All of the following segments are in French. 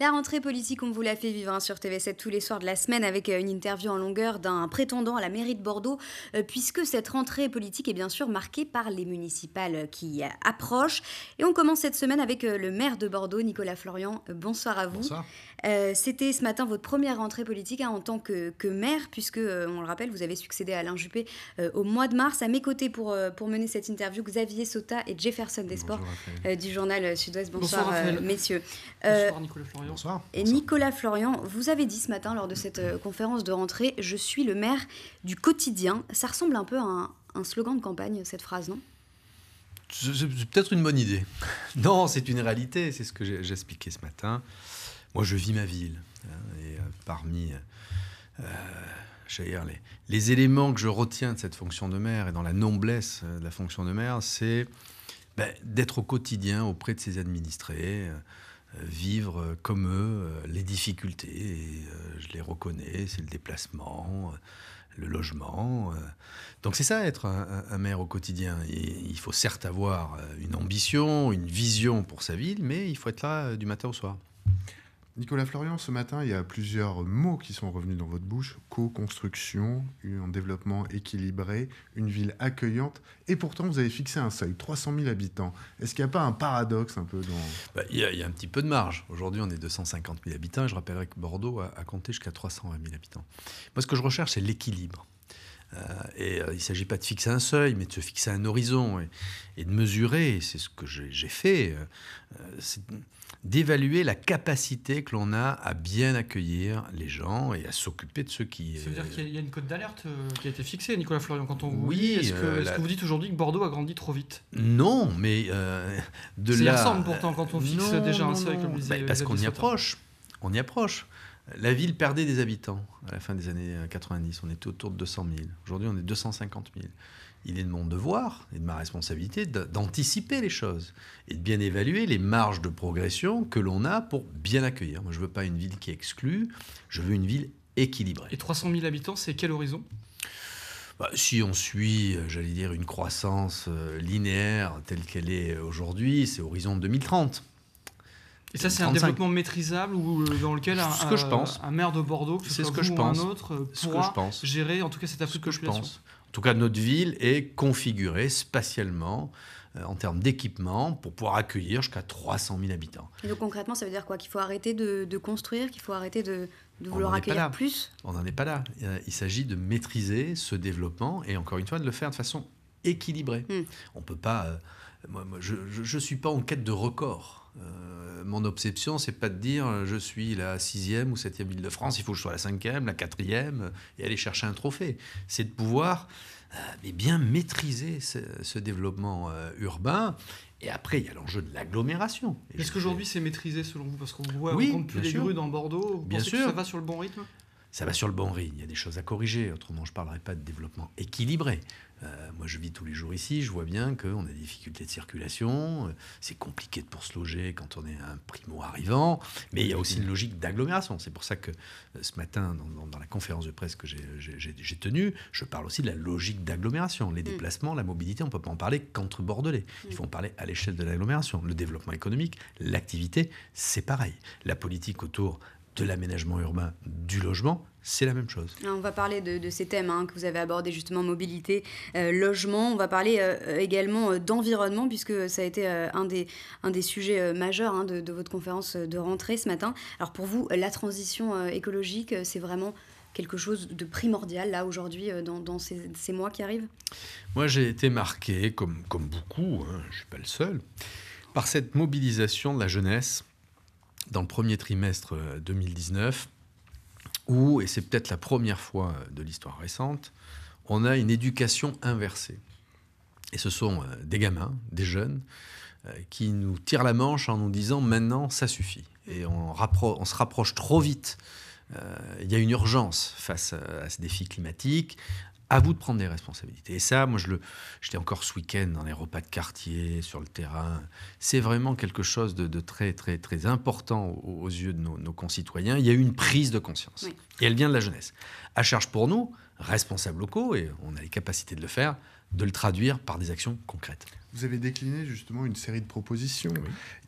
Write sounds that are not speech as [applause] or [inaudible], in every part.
La rentrée politique, on vous l'a fait vivre hein, sur TV7 tous les soirs de la semaine avec euh, une interview en longueur d'un prétendant à la mairie de Bordeaux, euh, puisque cette rentrée politique est bien sûr marquée par les municipales qui approchent. Et on commence cette semaine avec le maire de Bordeaux, Nicolas Florian. bonsoir à vous. Bonsoir. C'était ce matin votre première rentrée politique hein, en tant que, maire, puisque, on le rappelle, vous avez succédé à Alain Juppé au mois de mars. À mes côtés pour, pour mener cette interview, Xavier Sota et Jefferson Desports du journal Sud-Ouest. Bonsoir, messieurs. Bonsoir Nicolas Florian. Bonsoir. Et Nicolas Florian, vous avez dit ce matin lors de cette euh, conférence de rentrée Je suis le maire du quotidien. Ça ressemble un peu à un, slogan de campagne, cette phrase, non? C'est peut-être une bonne idée. [laughs] Non, c'est une réalité, c'est ce que j'ai expliqué ce matin. Moi, je vis ma ville. Hein, et euh, parmi euh, les, les, éléments que je retiens de cette fonction de maire et dans la noblesse de la fonction de maire, c'est ben, d'être au quotidien auprès de ses administrés, euh, vivre euh, comme eux euh, les difficultés. je les reconnais, c'est le déplacement, le logement. Donc c'est ça être un, maire au quotidien. il faut certes avoir une ambition, une vision pour sa ville, mais il faut être là du matin au soir. Nicolas Florian, ce matin, il y a plusieurs mots qui sont revenus dans votre bouche. Co-construction, un développement équilibré, une ville accueillante. Et pourtant, vous avez fixé un seuil, 300 000 habitants. Est-ce qu'il n'y a pas un paradoxe un peu dans... Bah, il, y a, un petit peu de marge. Aujourd'hui, on est 250 000 habitants. Je rappellerai que Bordeaux a, compté jusqu'à 320 000 habitants. Moi, ce que je recherche, c'est l'équilibre. Euh, et euh, il ne s'agit pas de fixer un seuil, mais de se fixer un horizon et, de mesurer, c'est ce que j'ai fait, euh, d'évaluer la capacité que l'on a à bien accueillir les gens et à s'occuper de ceux qui... Ça veut dire qu'il y a une cote d'alerte qui a été fixée, Nicolas Florian, quand on oui, Est-ce que, vous dites aujourd'hui que Bordeaux a grandi trop vite? Non, mais de là... Ça ressemble pourtant quand on fixe déjà un seuil, comme disait... Bah, parce qu'on y approche. On y approche. La ville perdait des habitants à la fin des années 90. On était autour de 200 000. Aujourd'hui, on est 250 000. Il est de mon devoir et de ma responsabilité d'anticiper les choses et de bien évaluer les marges de progression que l'on a pour bien accueillir. Moi, je ne veux pas une ville qui exclut, je veux une ville équilibrée. Et 300 000 habitants, c'est quel horizon? Bah, si on suit, euh, j'allais dire, une croissance euh, linéaire telle qu'elle est aujourd'hui, c'est horizon 2030. Et ça, c'est un développement maîtrisable ou euh, dans lequel un, ce que je pense. un maire de Bordeaux, que ce, ce que je pense. un autre, pourra gérer en tout cas cette afflux de population? En tout cas, notre ville est configurée spatialement euh, en termes d'équipement pour pouvoir accueillir jusqu'à 300 000 habitants. Et donc concrètement, ça veut dire quoi? Qu'il faut arrêter de, construire, qu'il faut arrêter de, vouloir accueillir plus? On n'en est pas là. Il s'agit de maîtriser ce développement et encore une fois de le faire de façon équilibrée. Hmm. On ne peut pas... moi, je ne suis pas en quête de record. Euh, mon obsession, c'est pas de dire euh, je suis la sixième ou septième ville de France, il faut que je sois la cinquième, la quatrième, et aller chercher un trophée. C'est de pouvoir euh, bien maîtriser ce, développement urbain. Et après, il y a l'enjeu de l'agglomération. Est-ce qu'aujourd'hui c'est maîtrisé selon vous? Parce qu'on voit oui, on compte plus les rues dans Bordeaux. bien sûr. Que ça va sur le bon rythme? Ça va sur le bon rythme. Il y a des choses à corriger. Autrement, je ne parlerai pas de développement équilibré. Euh, moi, je vis tous les jours ici. Je vois bien qu'on a des difficultés de circulation. C'est compliqué de pour se loger quand on est un primo arrivant. Mais il y a aussi une logique d'agglomération. C'est pour ça que euh, ce matin, dans, la conférence de presse que j'ai tenue, je parle aussi de la logique d'agglomération. Les mm. déplacements, la mobilité, on ne peut pas en parler qu'entre Bordelais. Il faut en parler à l'échelle de l'agglomération. Le développement économique, l'activité, c'est pareil. La politique autour de l'aménagement urbain, du logement, c'est la même chose. On va parler de, ces thèmes hein, que vous avez abordés, justement, mobilité, euh, logement. On va parler euh, également euh, d'environnement, puisque ça a été un, des, un des sujets majeurs hein, de, votre conférence de rentrée ce matin. Alors pour vous, la transition écologique, c'est vraiment quelque chose de primordial, là, aujourd'hui, dans, ces, mois qui arrivent? Moi, j'ai été marqué, comme, comme beaucoup, hein, je ne suis pas le seul, par cette mobilisation de la jeunesse dans le premier trimestre 2019, euh, où, et c'est peut-être la première fois euh, de l'histoire récente, on a une éducation inversée. Et ce sont euh, des gamins, des jeunes, qui nous tirent la manche en nous disant maintenant ça suffit. Et on, on se rapproche trop vite. Il y a une urgence face à ce défi climatique, à vous de prendre des responsabilités. Et ça, moi, je le, j'étais encore ce week-end dans les repas de quartier, sur le terrain. C'est vraiment quelque chose de, très, très, très important aux, yeux de nos, concitoyens. Il y a eu une prise de conscience. Et elle vient de la jeunesse. À charge pour nous, responsables locaux, et on a les capacités de le faire, de le traduire par des actions concrètes. Vous avez décliné justement une série de propositions.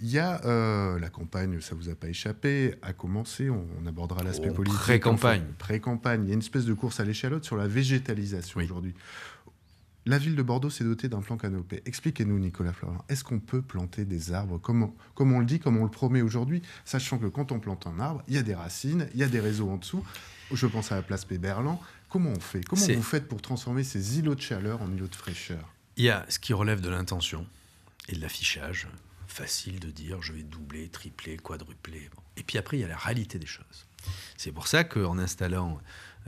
Il y a euh, la campagne, ça vous a pas échappé, a commencé, on, abordera l'aspect oh, politique. Pré-campagne. Pré-campagne. Il y a une espèce de course à l'échalote sur la végétalisation aujourd'hui. La ville de Bordeaux s'est dotée d'un plan canopé. Expliquez-nous, Nicolas Florent, est-ce qu'on peut planter des arbres comme, comme on le dit, comme on le promet aujourd'hui, sachant que quand on plante un arbre, il y a des racines, il y a des réseaux en dessous. Je pense à la place Péberlan. Comment on fait? Comment vous faites pour transformer ces îlots de chaleur en îlots de fraîcheur? Il y a ce qui relève de l'intention et de l'affichage. Facile de dire je vais doubler, tripler, quadrupler. Et puis après, il y a la réalité des choses. C'est pour ça qu'en installant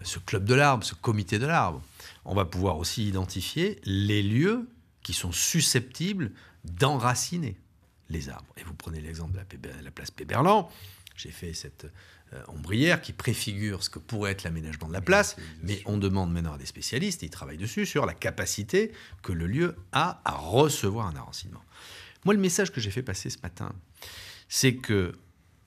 ce club de l'arbre, ce comité de l'arbre, on va pouvoir aussi identifier les lieux qui sont susceptibles d'enraciner les arbres. Et vous prenez l'exemple de la, place Péberlan. J'ai fait cette ombrière qui préfigure ce que pourrait être l'aménagement de la place, mais on demande maintenant à des spécialistes, et ils travaillent dessus, sur la capacité que le lieu a à recevoir un enracinement. Moi, le message que j'ai fait passer ce matin, c'est que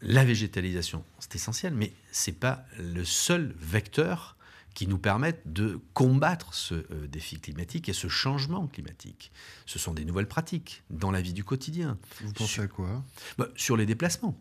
la végétalisation, c'est essentiel, mais ce n'est pas le seul vecteur qui nous permette de combattre ce euh, défi climatique et ce changement climatique. Ce sont des nouvelles pratiques dans la vie du quotidien. Vous pensez à quoi? Bah, Sur les déplacements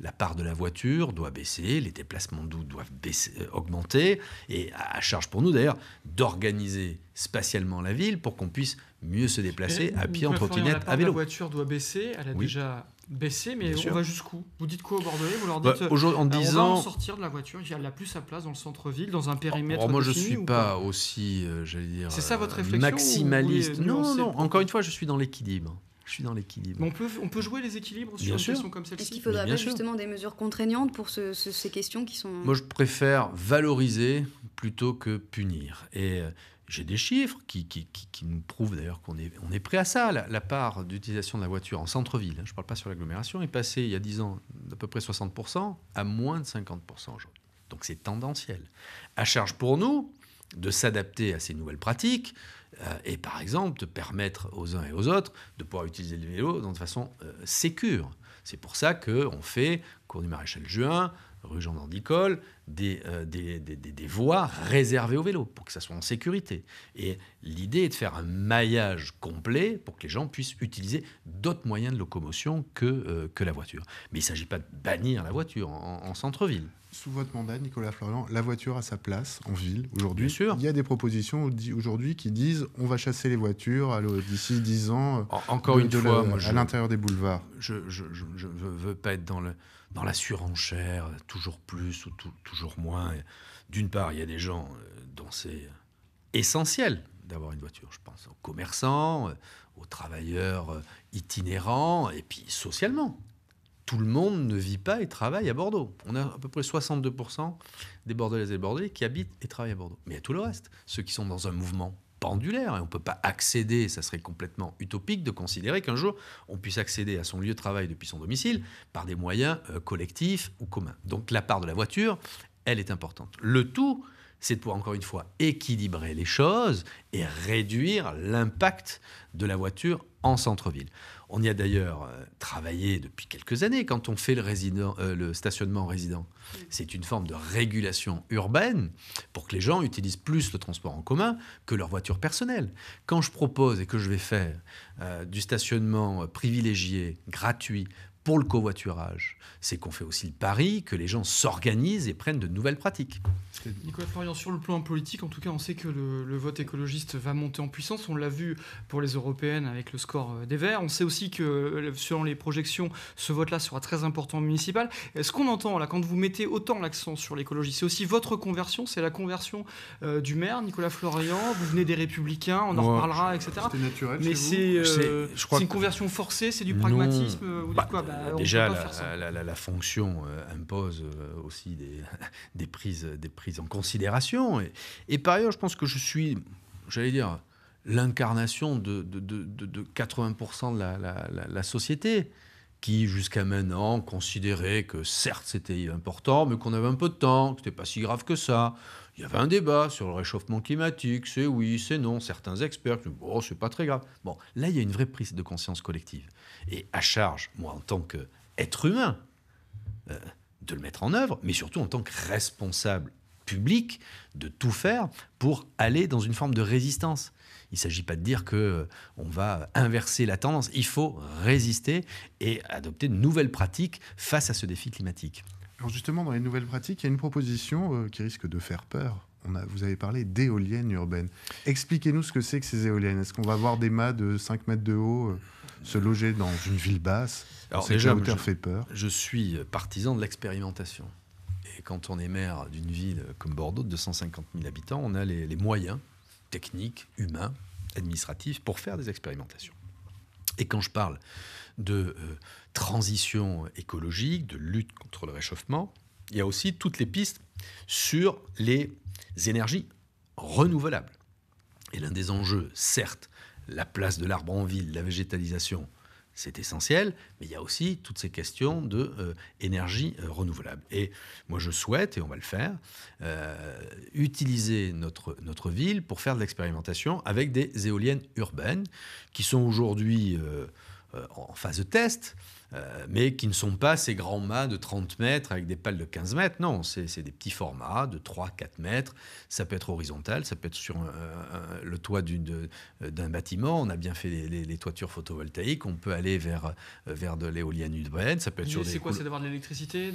la part de la voiture doit baisser, les déplacements doux doivent euh, augmenter, et à charge pour nous d'ailleurs d'organiser spatialement la ville pour qu'on puisse mieux se déplacer à pied, en trottinette, à vélo. La voiture doit baisser, elle a déjà baissé, mais on va jusqu'où? Vous dites quoi au Bordelais? Vous leur bah, dites en disant, on va sortir de la voiture, elle n'a plus sa place dans le centre-ville, dans un périmètre. Oh, moi, je ne suis pas aussi, euh, j'allais dire, ça votre maximaliste. Non, non. Encore une fois, je suis dans l'équilibre je suis dans l'équilibre. On peut, on peut jouer les équilibres sur une question comme celle-ci Est-ce qu'il faudrait pas justement des mesures contraignantes pour ces questions qui sont... Moi, je préfère valoriser plutôt que punir. Et euh, j'ai des chiffres qui, qui, qui, nous prouvent d'ailleurs qu'on est, on est prêt à ça. La, part d'utilisation de la voiture en centre-ville, hein, je ne parle pas sur l'agglomération, est passée il y a 10 ans d'à peu près 60% à moins de 50% aujourd'hui. Donc c'est tendanciel. À charge pour nous de s'adapter à ces nouvelles pratiques, euh, et par exemple de permettre aux uns et aux autres de pouvoir utiliser le vélo de façon euh, sécure. C'est pour ça qu'on fait, cours du maréchal Juin, rue Jean d'Andicole, des, euh, des, des, des, voies réservées au vélo pour que ça soit en sécurité. Et l'idée est de faire un maillage complet pour que les gens puissent utiliser d'autres moyens de locomotion que, que la voiture. Mais il ne s'agit pas de bannir la voiture en centre-ville sous votre mandat, Nicolas Florian, la voiture a sa place en ville aujourd'hui. sûr. Il y a des propositions aujourd'hui qui disent on va chasser les voitures d'ici 10 ans. encore une fois, à l'intérieur des boulevards. Je ne veux pas être dans, le, dans la surenchère, toujours plus ou toujours moins. D'une part, il y a des gens euh, dont c'est essentiel d'avoir une voiture. Je pense aux commerçants, euh, aux travailleurs euh, itinérants, et puis socialement tout le monde ne vit pas et travaille à Bordeaux. On a à peu prais 62% des Bordelaises et des Bordelais qui habitent et travaillent à Bordeaux. Mais il y a tout le reste, ceux qui sont dans un mouvement pendulaire, et on ne peut pas accéder, ça serait complètement utopique de considérer qu'un jour on puisse accéder à son lieu de travail depuis son domicile par des moyens euh, collectifs ou communs. Donc la part de la voiture, elle est importante. Le tout, c'est de pouvoir encore une fois équilibrer les choses et réduire l'impact de la voiture en centre-ville. On y a d'ailleurs euh, travaillé depuis quelques années quand on fait le, résident, euh, stationnement résident. C'est une forme de régulation urbaine pour que les gens utilisent plus le transport en commun que leur voiture personnelle. Quand je propose et que je vais faire euh, du stationnement privilégié, gratuit, pour le covoiturage, c'est qu'on fait aussi le pari que les gens s'organisent et prennent de nouvelles pratiques. Nicolas Florian, sur le plan politique, en tout cas, on sait que le, vote écologiste va monter en puissance. On l'a vu pour les européennes avec le score euh, des Verts. On sait aussi que, euh, selon les projections, ce vote-là sera très important municipal. Est-ce qu'on entend, là, quand vous mettez autant l'accent sur l'écologie, c'est aussi votre conversion, c'est la conversion euh, du maire, Nicolas Florian? Vous venez des Républicains, on en reparlera, etc. C'était naturel. Mais c'est une conversion forcée, c'est du pragmatisme vous bah, quoi bah, Déjà, la, fonction euh, impose euh, aussi des, [laughs] prises, des prises en considération. Et, par ailleurs, je pense que je suis, j'allais dire, l'incarnation de, de, 80% de la, société qui jusqu'à maintenant considérait que certes c'était important, mais qu'on avait un peu de temps, que c'était pas si grave que ça. Il y avait un débat sur le réchauffement climatique, c'est oui, c'est non. Certains experts disent bon, c'est pas très grave. Bon, là il y a une vraie prise de conscience collective. Et à charge, moi en tant qu'être humain, euh, de le mettre en œuvre, mais surtout en tant que responsable public de tout faire pour aller dans une forme de résistance. Il ne s'agit pas de dire que on va inverser la tendance. Il faut résister et adopter de nouvelles pratiques face à ce défi climatique. Alors justement, dans les nouvelles pratiques, il y a une proposition euh, qui risque de faire peur. Vous avez parlé d'éoliennes urbaines. Expliquez-nous ce que c'est que ces éoliennes. Est-ce qu'on va voir des mâts de 5 mètres de haut euh, se loger dans une ville basse Alors déjà, la hauteur je- fait peur. Je suis partisan de l'expérimentation. Et quand on est maire d'une ville comme Bordeaux de 250 000 habitants, on a les, les moyens techniques, humains, administratifs pour faire des expérimentations. Et quand je parle de euh, transition écologique, de lutte contre le réchauffement, il y a aussi toutes les pistes sur les énergies renouvelables. Et l'un des enjeux, certes, la place de l'arbre en ville, la végétalisation, c'est essentiel, mais il y a aussi toutes ces questions de euh, énergie euh, renouvelable. Et moi, je souhaite, et on va le faire, euh, utiliser notre, notre ville pour faire de l'expérimentation avec des éoliennes urbaines qui sont aujourd'hui en phase de test, euh, mais qui ne sont pas ces grands mâts de 30 mètres avec des pales de 15 mètres. Non, c'est des petits formats de 3-4 mètres. Ça peut être horizontal, ça peut être sur un- un- le toit d'un bâtiment. On a bien fait les, les- les toitures photovoltaïques. On peut aller vers, euh, vers de l'éolienne urbaine. Ça peut être sur L'idée, des C'est quoi C'est d'avoir de l'électricité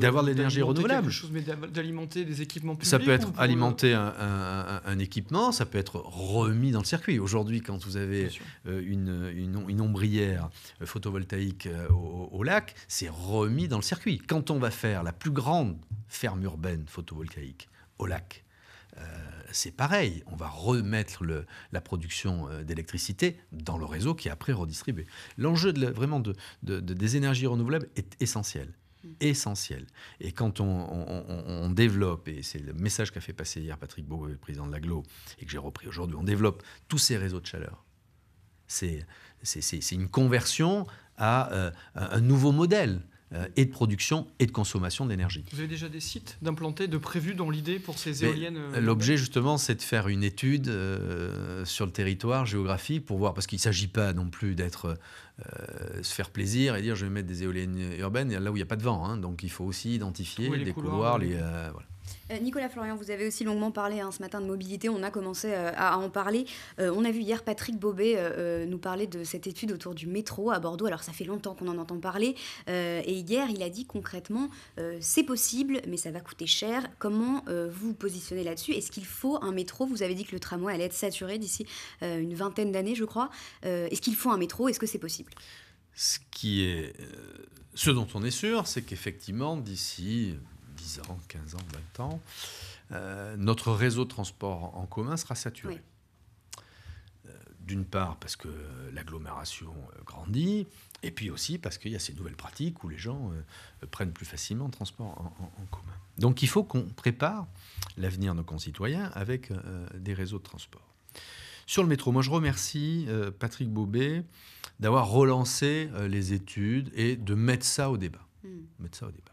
D'avoir de l'énergie renouvelable. chose, mais d'alimenter des équipements publics Ça peut être pour alimenter un, un- un- équipement, ça peut être remis dans le circuit. Aujourd'hui, quand vous avez euh, une, une, une ombrière euh, photovoltaïque euh, au, au lac, c'est remis dans le circuit. Quand on va faire la plus grande ferme urbaine photovoltaïque au lac, euh, c'est pareil. On va remettre le- la production euh, d'électricité dans le réseau qui est après redistribué. L'enjeu de vraiment de, de- de- des énergies renouvelables est essentiel. Essentiel. Et quand on, on- développe, et c'est le message qu'a fait passer hier Patrick Beau, le président de l'AGLO, et que j'ai repris aujourd'hui, on développe tous ces réseaux de chaleur. C'est une conversion à euh, un nouveau modèle euh, et de production et de consommation d'énergie. Vous avez déjà des sites d'implantés, de prévus dans l'idée pour ces éoliennes euh, L'objet, justement, c'est de faire une étude euh, sur le territoire géographique pour voir, parce qu'il ne s'agit pas non plus d'être euh, se faire plaisir et dire je vais mettre des éoliennes urbaines là où il n'y a pas de vent. hein. donc il faut aussi identifier Oui, les des couloirs, couloirs, oui. les, euh, voilà. Euh, Nicolas Florian, vous avez aussi longuement parlé hein, ce matin de mobilité. On a commencé euh, à en parler. Euh, on a vu hier Patrick Bobet nous parler de cette étude autour du métro à Bordeaux. Alors ça fait longtemps qu'on en entend parler. Et hier, il a dit concrètement, c'est possible, mais ça va coûter cher. Comment vous vous positionnez là-dessus? Est-ce qu'il faut un métro? Vous avez dit que le tramway allait être saturé d'ici une vingtaine d'années, je crois. Est-ce qu'il faut un métro? Est-ce que c'est possible? Ce dont on est sûr, c'est qu'effectivement, d'ici 10 ans, 15 ans, 20 ans, euh, notre réseau de transport en commun sera saturé. Oui. Euh, D'une part parce que l'agglomération euh, grandit, et puis aussi parce qu'il y a ces nouvelles pratiques où les gens euh, prennent plus facilement le transport en, en- en commun. Donc il faut qu'on prépare l'avenir de nos concitoyens avec des réseaux de transport. Sur le métro, moi je remercie Patrick Bobet d'avoir relancé les études et de mettre ça au débat. Hmm. Mettre ça au débat.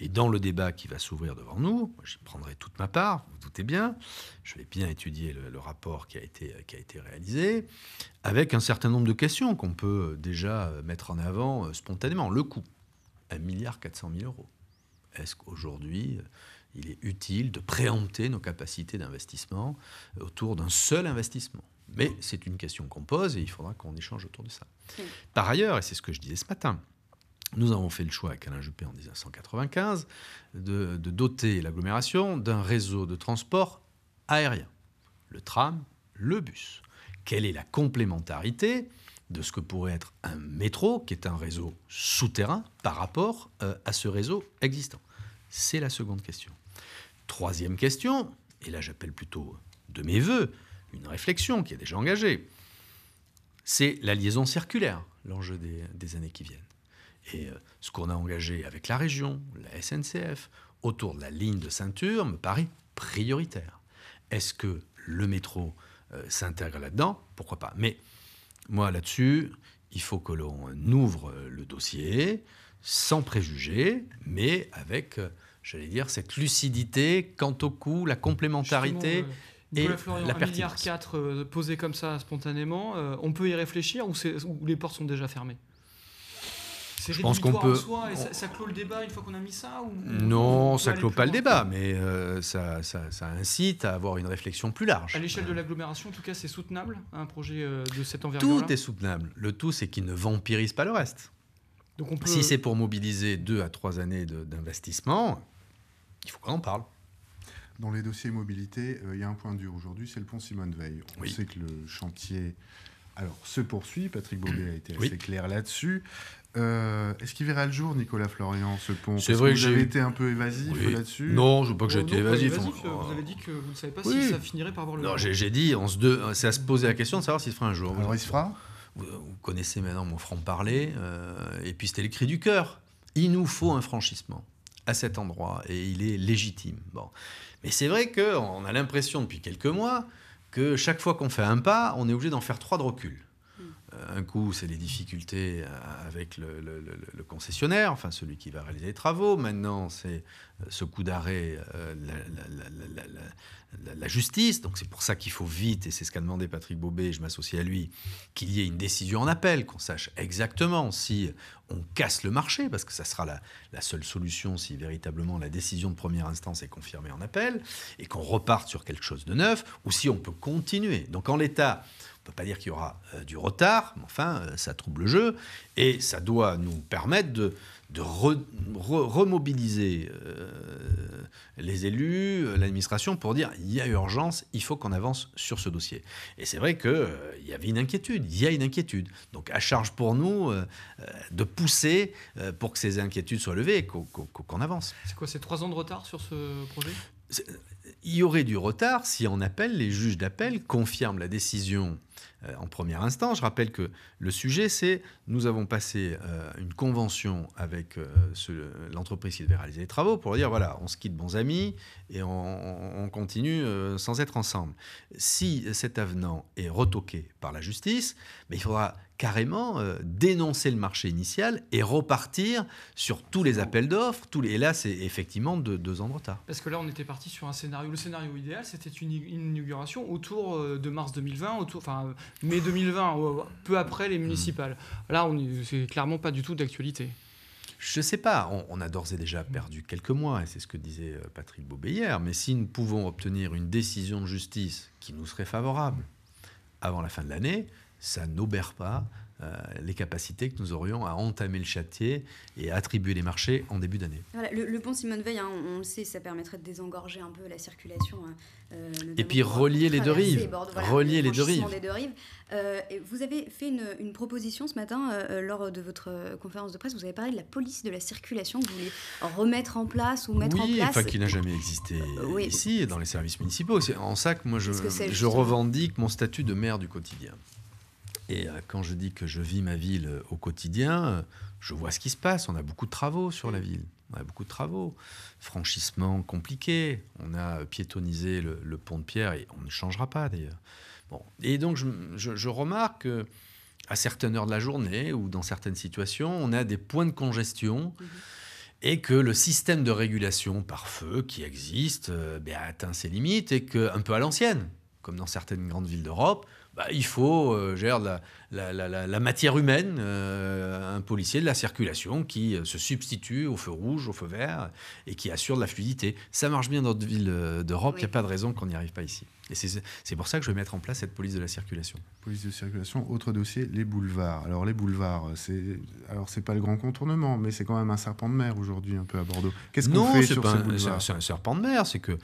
Et dans le débat qui va s'ouvrir devant nous, j'y prendrai toute ma part, vous vous doutez bien, je vais bien étudier le, le rapport qui a, été, qui a été réalisé, avec un certain nombre de questions qu'on peut euh, déjà euh, mettre en avant euh, spontanément. Le coût, 1 milliard 400 000 euros. Est-ce qu'aujourd'hui, euh, il est utile de préempter nos capacités d'investissement euh, autour d'un seul investissement? Mais c'est une question qu'on pose et il faudra qu'on échange autour de ça. Par ailleurs, et c'est ce que je disais ce matin, nous avons fait le choix avec Alain Juppé en 1995 de, doter l'agglomération d'un réseau de transport aérien, le tram, le bus. Quelle est la complémentarité de ce que pourrait être un métro, qui est un réseau souterrain, par rapport euh, à ce réseau existant? C'est la seconde question. Troisième question, et là j'appelle plutôt de mes voeux une réflexion qui est déjà engagée, c'est la liaison circulaire, l'enjeu des années qui viennent. Et euh, ce qu'on a engagé avec la région, la SNCF, autour de la ligne de ceinture me paraît prioritaire. Est-ce que le métro euh, s'intègre là-dedans? Pourquoi pas Mais moi, là-dessus, il faut que l'on ouvre euh, le dossier sans préjugés, mais avec, euh, j'allais dire, cette lucidité quant au coût, la complémentarité. Et Florian, la 1,4 milliard pertinence. quatre, euh, posé comme ça spontanément, on peut y réfléchir ou, les portes sont déjà fermées? Je pense qu'on peut- en soi et ça, ça clôt le débat une fois qu'on a mis ça ou... Non, on ça clôt pas le débat, mais euh, ça, ça- ça incite à avoir une réflexion plus large. À l'échelle de l'agglomération, en tout cas, c'est soutenable, un projet euh, de cette envergure Tout est soutenable. Le tout, c'est qu'il ne vampirise pas le reste. Donc on peut... Si c'est pour mobiliser deux à trois années d'investissement, il faut qu'on en parle. Dans les dossiers mobilité, euh, il y a un point dur aujourd'hui, c'est le pont Simone Veil. On Oui. sait que le chantier alors, se poursuit. Patrick Bobet a été Oui. assez clair là-dessus. Euh, Est-ce qu'il verra le jour, Nicolas Florian, ce pont? C'est vrai que que vous avez été un peu évasif Oui. là-dessus. Non, je veux pas que j'ai Oh, été évasif. évasif, On- Vous avez dit que vous ne savez pas Oui. si ça finirait par avoir le... Non, j'ai j'ai dit, on se de... c'est à se poser la question de savoir s'il se fera un jour. Alors, il se fera? Vous, vous connaissez maintenant mon franc-parler, euh, et puis c'était le cri du cœur. Il nous faut un franchissement à cet endroit, et il est légitime. Bon. Mais c'est vrai qu'on a l'impression depuis quelques mois que chaque fois qu'on fait un pas, on est obligé d'en faire trois de recul. Un coup, c'est les difficultés euh, avec le, concessionnaire, enfin celui qui va réaliser les travaux. Maintenant, c'est euh, ce coup d'arrêt, euh, la, justice. Donc c'est pour ça qu'il faut vite, et c'est ce qu'a demandé Patrick Bobet, je m'associe à lui, qu'il y ait une décision en appel, qu'on sache exactement si on casse le marché, parce que ça sera la, seule solution si véritablement la décision de première instance est confirmée en appel, et qu'on reparte sur quelque chose de neuf, ou si on peut continuer. Donc en l'état, ne peut pas dire qu'il y aura euh, du retard, mais enfin, euh, ça trouble le jeu, et ça doit nous permettre de, de re- re- remobiliser euh, les élus, euh, l'administration, pour dire il y a urgence, il faut qu'on avance sur ce dossier. Et c'est vrai qu'il y avait une inquiétude, il y a une inquiétude. Donc à charge pour nous euh, euh, de pousser euh, pour que ces inquiétudes soient levées et qu'on avance. C'est quoi, c'est trois ans de retard sur ce projet? Il y aurait du retard si en appel, les juges d'appel confirment la décision euh, en première instance. Je rappelle que le sujet, c'est nous avons passé euh, une convention avec euh, l'entreprise qui devait réaliser les travaux pour dire voilà, on se quitte bons amis et on, on continue euh, sans être ensemble. Si cet avenant est retoqué par la justice, mais il faudra carrément euh, dénoncer le marché initial et repartir sur tous les appels d'offres. tous les- Et là, c'est effectivement deux, deux ans de retard. Parce que là, on était parti sur un scénario. Le scénario idéal, c'était une inauguration autour euh, de mars 2020, autour, enfin mai 2020, euh, peu après les municipales. Là, on est- c'est clairement pas du tout d'actualité. Je ne sais pas, on, on a d'ores et déjà perdu quelques mois, et c'est ce que disait euh, Patrick Bobet hier, mais si nous pouvons obtenir une décision de justice qui nous serait favorable avant la fin de l'année, ça n'obère pas euh, les capacités que nous aurions à entamer le châtier et à attribuer les marchés en début d'année. Voilà, le, le pont Simone Veil, hein, on, on le sait, ça permettrait de désengorger un peu la circulation. hein, euh, Et puis relier les deux rives. Bordeaux, voilà, Relier le les deux rives. des deux rives. Euh, et vous avez fait une, une proposition ce matin lors de votre conférence de presse. Vous avez parlé de la police de la circulation que vous voulez remettre en place ou mettre en oui, place. enfin qui n'a jamais existé oui. ici, dans les services municipaux. C'est en ça que moi je, que revendique mon statut de maire du quotidien. Et euh, quand je dis que je vis ma ville euh, au quotidien, euh, je vois ce qui se passe. On a beaucoup de travaux sur la ville. On a beaucoup de travaux. Franchissement compliqué. On a piétonnisé le, le pont de Pierre et on ne changera pas d'ailleurs. Bon. Et donc je, je- je remarque que à certaines heures de la journée ou dans certaines situations, on a des points de congestion et que le système de régulation par feu qui existe euh, ben, a atteint ses limites et qu'un peu à l'ancienne, comme dans certaines grandes villes d'Europe, bah, il faut euh, gérer la, la- la- la- la matière humaine, euh, un policier de la circulation qui euh, se substitue au feu rouge, au feu vert et qui assure de la fluidité. Ça marche bien dans d'autres villes d'Europe, il n'y a pas de raison qu'on n'y arrive pas ici. Et c'est pour ça que je vais mettre en place cette police de la circulation. Police de circulation, autre dossier, les boulevards. Alors les boulevards, c'est alors c'est pas le grand contournement, mais c'est quand même un serpent de mer aujourd'hui un peu à Bordeaux. Qu'est-ce qu'on Non, fait c'est sur pas ces un, boulevards? c'est un serpent de mer, c'est que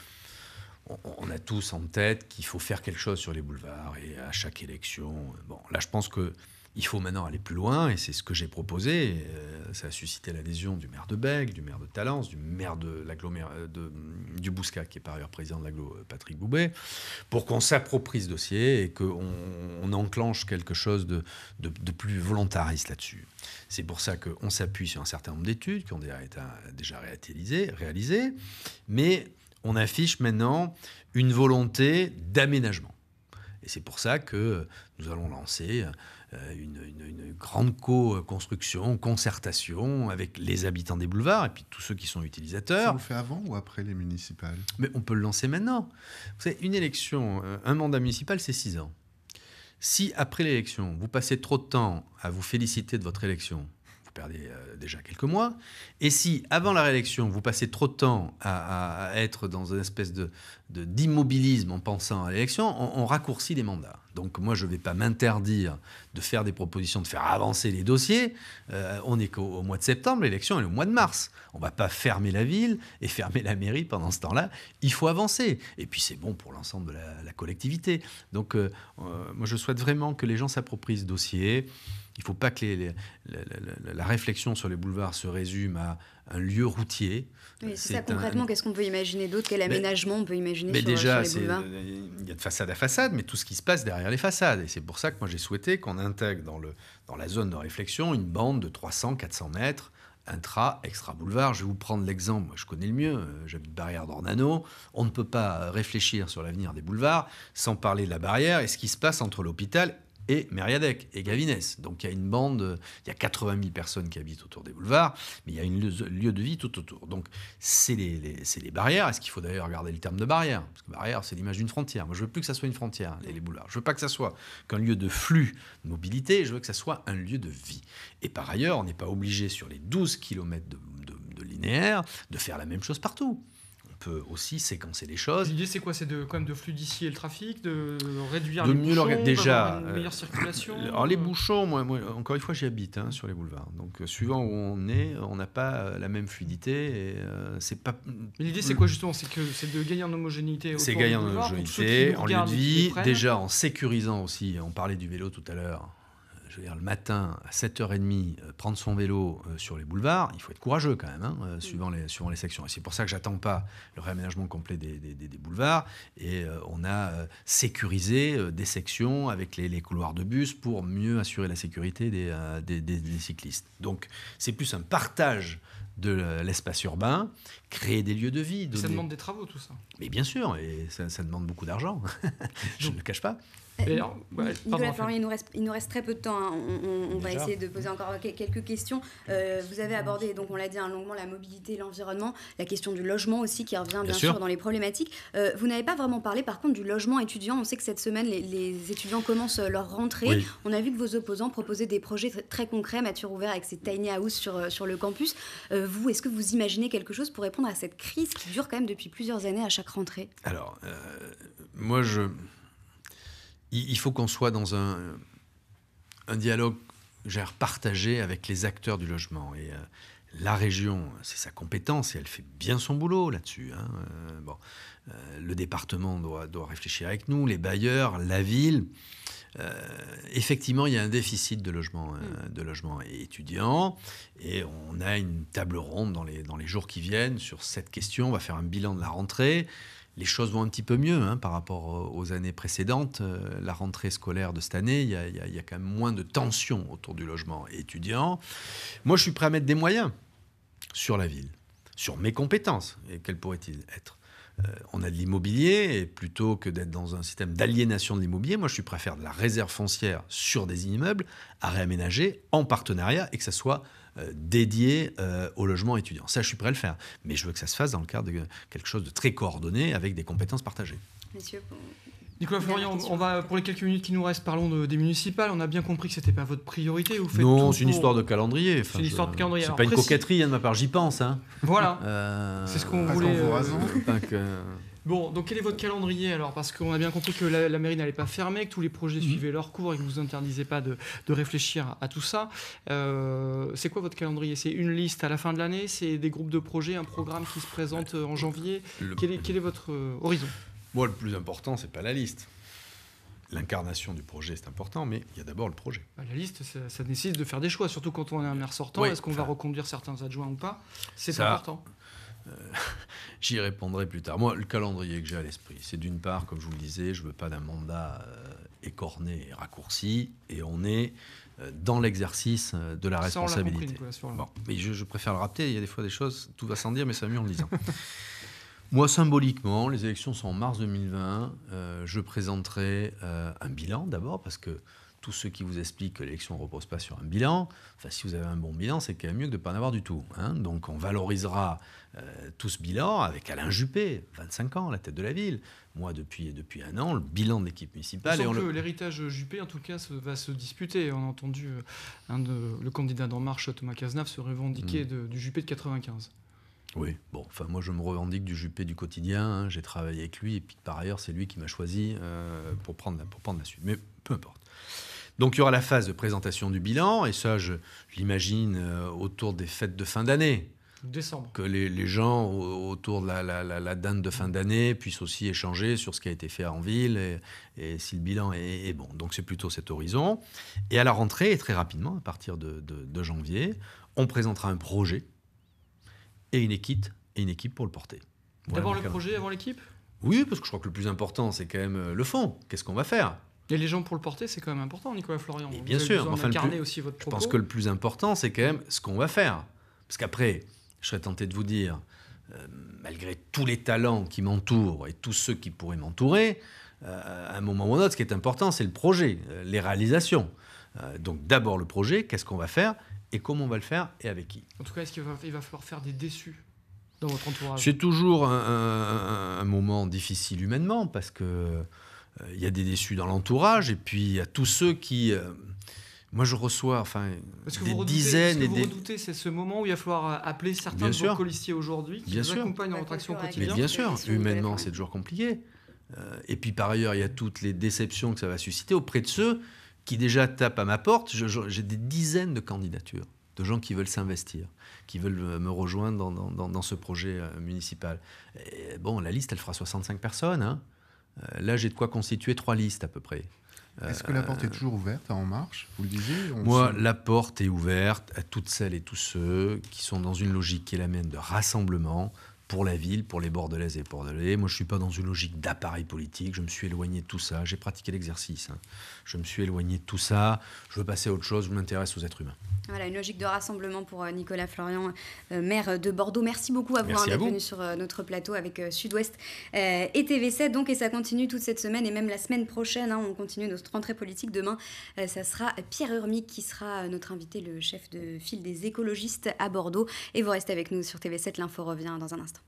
on, a tous en tête qu'il faut faire quelque chose sur les boulevards et à chaque élection. Bon, là, je pense que il faut maintenant aller plus loin et c'est ce que j'ai proposé. Euh, ça a suscité l'adhésion du maire de Bègue, du maire de Talence, du maire de l'agglomér- euh, du Bouscat, qui est par ailleurs président de l'agglo, euh, Patrick Boubet, pour qu'on s'approprie ce dossier et qu'on on enclenche quelque chose de, plus volontariste là-dessus. C'est pour ça qu'on s'appuie sur un certain nombre d'études qui ont déjà été réalisées, réalisées, mais on affiche maintenant une volonté d'aménagement. Et c'est pour ça que nous allons lancer euh, une, une- une grande co-construction, concertation avec les habitants des boulevards et puis tous ceux qui sont Ça utilisateurs. vous fait avant ou après les municipales? Mais on peut le lancer maintenant. Vous savez, une élection, euh, un mandat municipal, c'est six ans. Si après l'élection, vous passez trop de temps à vous féliciter de votre élection, vous perdez euh, déjà quelques mois. Et si, avant la réélection, vous passez trop de temps à, être dans une espèce de, d'immobilisme en pensant à l'élection, on, raccourcit les mandats. Donc moi, je ne vais pas m'interdire de faire des propositions, de faire avancer les dossiers. Euh, on n'est qu'au mois de septembre, l'élection est le mois de mars. On ne va pas fermer la ville et fermer la mairie pendant ce temps-là. Il faut avancer. Et puis c'est bon pour l'ensemble de la, collectivité. Donc euh, moi, je souhaite vraiment que les gens s'approprient ce dossier. Il ne faut pas que la, réflexion sur les boulevards se résume à un lieu routier. Oui, c'est ça concrètement. Qu'est-ce qu'on peut imaginer d'autre Quel aménagement on peut imaginer mais déjà, les boulevards Il y a de façade à façade, mais tout ce qui se passe derrière les façades. Et c'est pour ça que moi j'ai souhaité qu'on intègre dans, le, dans la zone de réflexion une bande de 300-400 mètres intra, extra boulevard. Je vais vous prendre l'exemple, moi je connais le mieux, euh, j'habite Barrière d'Ornano. On ne peut pas réfléchir sur l'avenir des boulevards sans parler de la barrière et ce qui se passe entre l'hôpital et Mériadec et Gavinès. Donc il y a une bande, il y a 80 000 personnes qui habitent autour des boulevards, mais il y a un lieu de vie tout autour. Donc c'est les, les, barrières. Est-ce qu'il faut d'ailleurs regarder le terme de barrière? Parce que barrière, c'est l'image d'une frontière. Moi, je veux plus que ça soit une frontière, les, les boulevards. Je veux pas que ça soit qu'un lieu de flux de mobilité, je veux que ça soit un lieu de vie. Et par ailleurs, on n'est pas obligé sur les 12 km de, de linéaire de faire la même chose partout peut aussi séquencer les choses. L'idée, c'est quoi? C'est de, quand même de fluidifier le trafic, de réduire de les mieux bouchons, déjà, une meilleure circulation Alors les bouchons, moi, moi encore une fois, j'y habite hein, sur les boulevards. Donc euh, suivant où on est, on n'a pas euh, la même fluidité. Et euh, c'est pas. l'idée, c'est quoi justement? C'est que c'est de gagner en homogénéité. C'est gagner en homogénéité, en lieu de vie, déjà en sécurisant aussi. On parlait du vélo tout à l'heure je veux dire, le matin à 7h30, euh, prendre son vélo euh, sur les boulevards, il faut être courageux quand même, hein, euh, suivant, les, suivant les sections. Et c'est pour ça que j'attends pas le réaménagement complet des, des, boulevards. Et on a sécurisé des sections avec les, les, couloirs de bus pour mieux assurer la sécurité des, cyclistes. Donc c'est plus un partage de l'espace urbain, créer des lieux de vie. Ça demande des travaux, tout ça. Mais bien sûr, et ça, ça demande beaucoup d'argent. [laughs] je ne le cache pas. Nicolas Florian, il nous, reste, il nous reste très peu de temps. Hein. On, va essayer de poser encore quelques questions. Euh, vous avez abordé, donc on l'a dit hein, longuement, la mobilité, l'environnement, la question du logement aussi qui revient bien, sûr. dans les problématiques. Euh, vous n'avez pas vraiment parlé par contre du logement étudiant. On sait que cette semaine, les, étudiants commencent leur rentrée. On a vu que vos opposants proposaient des projets très, concrets, mature ouvert avec ces tiny house sur, euh, sur le campus. vous, est-ce que vous imaginez quelque chose pour répondre à cette crise qui dure quand même depuis plusieurs années à chaque rentrée? Alors, moi je il faut qu'on soit dans un, un dialogue gère, partagé avec les acteurs du logement. Et euh, la région, c'est sa compétence et elle fait bien son boulot là-dessus. Hein. Euh, bon, euh, le département doit, doit, réfléchir avec nous, les bailleurs, la ville. effectivement, il y a un déficit de logement, mm. de logement étudiants et on a une table ronde dans les, dans les jours qui viennent sur cette question. On va faire un bilan de la rentrée les choses vont un petit peu mieux hein, par rapport aux années précédentes. Euh, la rentrée scolaire de cette année, il y, a, quand même moins de tensions autour du logement étudiant. Moi, je suis prêt à mettre des moyens sur la ville, sur mes compétences. Et quels pourraient-ils être? Euh, on a de l'immobilier, et plutôt que d'être dans un système d'aliénation de l'immobilier, moi je suis prêt à faire de la réserve foncière sur des immeubles à réaménager en partenariat et que ça soit euh, dédié euh, au logement étudiant. Ça, je suis prêt à le faire. Mais je veux que ça se fasse dans le cadre de quelque chose de très coordonné avec des compétences partagées. Monsieur, Nicolas Florian, on va pour les quelques minutes qui nous restent, parlons des municipales. On a bien compris que c'était pas votre priorité. Vous faites non, c'est une histoire de calendrier. c'est une histoire de calendrier. C'est pas une coquetterie hein, de ma part, j'y pense. Hein. Voilà. Euh, c'est ce qu'on voulait. Euh... Bon, donc quel est votre calendrier alors? Parce qu'on a bien compris que la, mairie n'allait pas fermer, que tous les projets mhm. suivaient leur cours et que vous vous interdisez pas de, réfléchir à, tout ça. Euh, c'est quoi votre calendrier? C'est une liste à la fin de l'année? C'est des groupes de projets, un programme qui se présente en janvier? quel, est, votre euh, horizon? Moi, le plus important, c'est pas la liste. L'incarnation du projet, c'est important, mais il y a d'abord le projet. Bah, la liste, ça, nécessite de faire des choix, surtout quand on est un maire sortant. Est-ce qu'on va reconduire certains adjoints ou pas? C'est important. Euh, [laughs] j'y répondrai plus tard. Moi, le calendrier que j'ai à l'esprit, c'est d'une part, comme je vous le disais, je ne veux pas d'un mandat euh, écorné et raccourci, et on est euh, dans l'exercice de la responsabilité. bon, mais je, préfère le rappeler, il y a des fois des choses, tout va sans dire, mais ça mieux en le disant. [laughs] Moi, symboliquement, les élections sont en mars 2020. je présenterai un bilan d'abord, parce que tous ceux qui vous expliquent que l'élection ne repose pas sur un bilan, enfin, si vous avez un bon bilan, c'est quand même mieux que de ne pas en avoir du tout. Hein. Donc on valorisera euh, tout ce bilan avec Alain Juppé, 25 ans, la tête de la ville. Moi, depuis, depuis un an, le bilan de l'équipe municipale. Et on L'héritage Juppé, en tout cas, va se disputer. On a entendu euh, le candidat d'En Marche, Thomas Cazenave, se revendiquer mm. du Juppé de 95. Oui, bon, enfin moi je me revendique du Juppé du quotidien, hein. j'ai travaillé avec lui et puis par ailleurs c'est lui qui m'a choisi euh, pour, prendre la, pour prendre la suite. Mais peu importe. Donc il y aura la phase de présentation du bilan, et ça, je, l'imagine euh, autour des fêtes de fin d'année. Décembre. Que les, gens autour de la, la, de fin d'année puissent aussi échanger sur ce qui a été fait en ville et, si le bilan est, bon. Donc c'est plutôt cet horizon. Et à la rentrée, et très rapidement, à partir de, janvier, on présentera un projet et une équipe, et une équipe pour le porter. D'abord le projet avant l'équipe? Oui, parce que je crois que le plus important, c'est quand même euh, le fond. Qu'est-ce qu'on va faire? Et les gens pour le porter, c'est quand même important, Nicolas Florian. bien sûr, enfin, aussi votre je pense que le plus important, c'est quand même ce qu'on va faire. Parce qu'après, je serais tenté de vous dire, euh, malgré tous les talents qui m'entourent et tous ceux qui pourraient m'entourer, euh, à un moment ou à un autre, ce qui est important, c'est le projet, euh, les réalisations. donc d'abord le projet, qu'est-ce qu'on va faire et comment on va le faire et avec qui. En tout cas, est-ce qu'il va, il va falloir faire des déçus dans votre entourage? C'est toujours un, moment difficile humainement parce que il y a des déçus dans l'entourage, et puis il y a tous ceux qui... Euh, moi, je reçois enfin, des dizaines... Ce que vous des... redoutez, c'est ce moment où il va falloir euh, appeler certains de vos colistiers aujourd'hui qui bien vous accompagnent dans votre action quotidienne. Mais bien sûr, humainement, c'est toujours compliqué. Euh, et puis par ailleurs, il y a toutes les déceptions que ça va susciter auprès de ceux qui déjà tapent à ma porte. J'ai des dizaines de candidatures de gens qui veulent s'investir, qui veulent me rejoindre dans, dans, dans ce projet municipal. Et bon, la liste, elle fera 65 personnes. Hein. Euh, là, j'ai de quoi constituer trois listes à peu près. Est-ce que la porte est euh, toujours ouverte à En Marche? Vous le disiez Moi, la porte est ouverte à toutes celles et tous ceux qui sont dans une logique qui est la mienne de rassemblement, pour la ville, pour les Bordelaises et Bordelais. Moi, je ne suis pas dans une logique d'appareil politique. Je me suis éloigné de tout ça. J'ai pratiqué l'exercice. Hein. Je me suis éloigné de tout ça. Je veux passer à autre chose. Je m'intéresse aux êtres humains. Voilà, une logique de rassemblement pour euh, Nicolas Florian, euh, maire de Bordeaux. Merci beaucoup à vous d'être venu sur euh, notre plateau avec Sud-Ouest et TV7. Donc, et ça continue toute cette semaine et même la semaine prochaine. Hein, on continue notre rentrée politique. Demain, ça sera Pierre Urmic qui sera notre invité, le chef de file des écologistes à Bordeaux. Et vous restez avec nous sur TV7. L'info revient dans un instant.